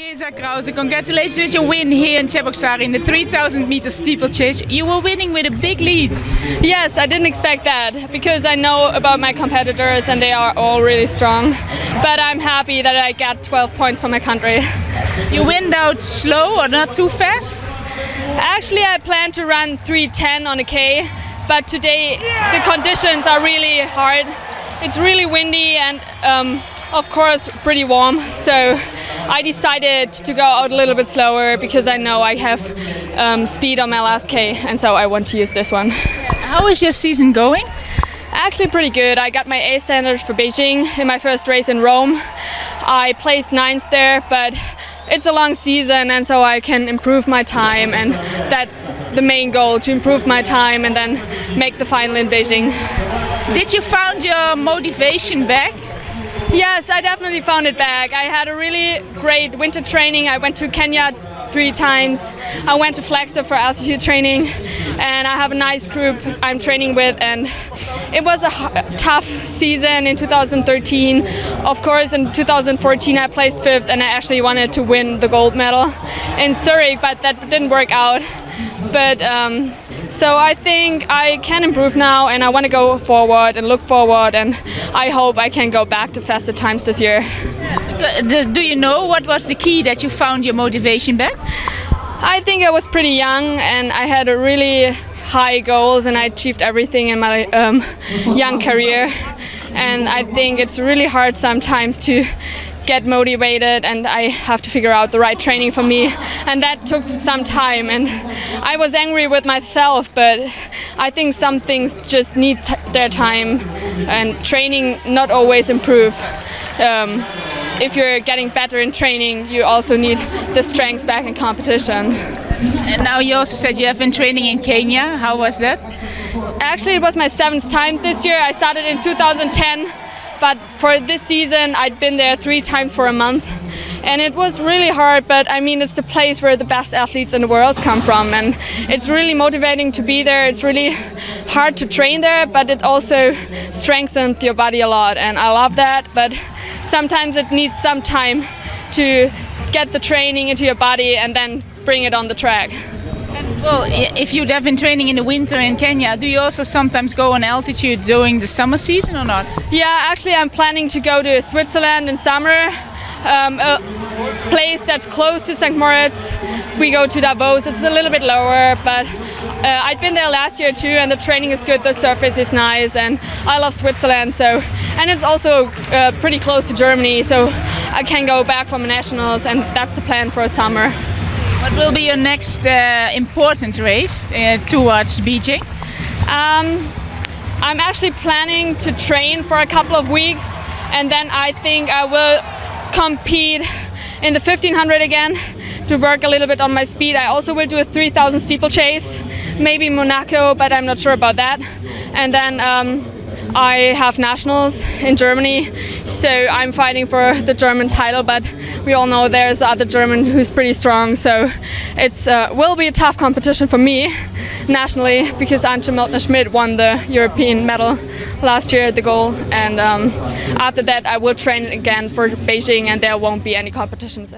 Gesa Krause, congratulations with your win here in Cheboksary in the 3000 meter steeplechase. You were winning with a big lead. Yes, I didn't expect that because I know about my competitors and they are all really strong. But I'm happy that I got 12 points for my country. You went out slow or not too fast? Actually, I planned to run 310 on a K, but today the conditions are really hard. It's really windy and um, of course pretty warm. So I decided to go out a little bit slower because I know I have um, speed on my last K and so I want to use this one. How is your season going? Actually pretty good. I got my A standard for Beijing in my first race in Rome. I placed ninth there, but it's a long season and so I can improve my time and that's the main goal to improve my time and then make the final in Beijing. Did you found your motivation back? Yes, I definitely found it back. I had a really great winter training. I went to Kenya three times. I went to Flexo for altitude training, and I have a nice group I'm training with. And it was a tough season in 2013. Of course, in 2014 I placed fifth, and I actually wanted to win the gold medal in Zurich, but that didn't work out. But um, so I think I can improve now, and I want to go forward and look forward, and I hope I can go back to faster times this year. Do you know what was the key that you found your motivation back? I think I was pretty young, and I had a really high goals, and I achieved everything in my um, young career. And I think it's really hard sometimes to get motivated and I have to figure out the right training for me. And that took some time and I was angry with myself but I think some things just need their time and training not always improve. Um, if you're getting better in training you also need the strength back in competition. And now you also said you have been training in Kenya. How was that? Actually it was my seventh time this year. I started in 2010 but for this season I'd been there three times for a month. And it was really hard but I mean it's the place where the best athletes in the world come from. And it's really motivating to be there. It's really hard to train there but it also strengthens your body a lot. And I love that but sometimes it needs some time to get the training into your body and then bring it on the track. Well, if you have been training in the winter in Kenya, do you also sometimes go on altitude during the summer season or not? Yeah, actually I'm planning to go to Switzerland in summer. Um, a place that's close to St. Moritz. We go to Davos, it's a little bit lower, but uh, I'd been there last year too and the training is good, the surface is nice and I love Switzerland so and it's also uh, pretty close to Germany so I can go back for nationals and that's the plan for summer. What will be your next uh, important race uh, towards Beijing? Um, I'm actually planning to train for a couple of weeks and then I think I will compete in the 1500 again to work a little bit on my speed. I also will do a 3000 steeplechase, maybe Monaco, but I'm not sure about that. And then um, I have nationals in Germany, so I'm fighting for the German title, but we all know there's other German who's pretty strong, so it uh, will be a tough competition for me nationally because Antje Möldner Schmidt won the European medal last year at the goal, and um, after that I will train again for Beijing and there won't be any competitions.